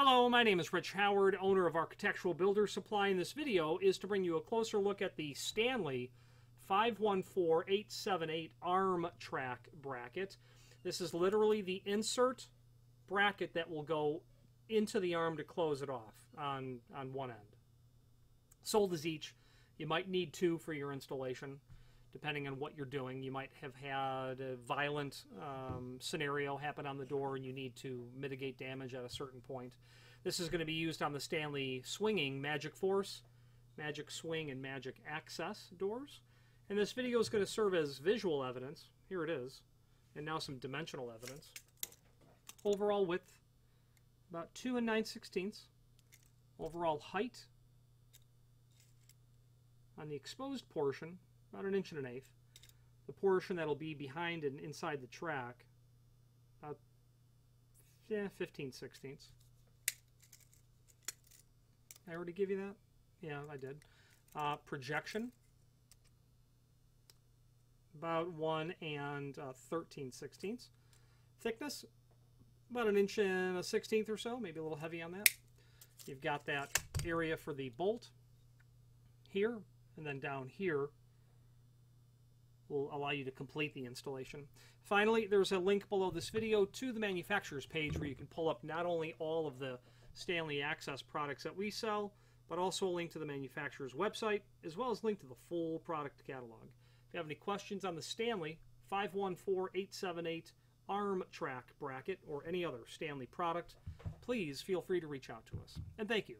Hello, my name is Rich Howard, owner of Architectural Builder Supply, and this video is to bring you a closer look at the Stanley 514878 arm track bracket. This is literally the insert bracket that will go into the arm to close it off on, on one end. Sold as each. You might need two for your installation depending on what you're doing. You might have had a violent um, scenario happen on the door and you need to mitigate damage at a certain point. This is going to be used on the Stanley Swinging Magic Force, Magic Swing, and Magic Access doors. And this video is going to serve as visual evidence. Here it is. And now some dimensional evidence. Overall width, about 2 and 9 sixteenths. Overall height, on the exposed portion, about an inch and an eighth. The portion that'll be behind and inside the track, about yeah, 15 sixteenths. I already give you that? Yeah, I did. Uh, projection, about 1 and uh, 13 sixteenths. Thickness, about an inch and a sixteenth or so, maybe a little heavy on that. You've got that area for the bolt here, and then down here will allow you to complete the installation. Finally, there's a link below this video to the manufacturer's page where you can pull up not only all of the Stanley Access products that we sell, but also a link to the manufacturer's website, as well as a link to the full product catalog. If you have any questions on the Stanley 514878 arm track bracket or any other Stanley product, please feel free to reach out to us. And thank you.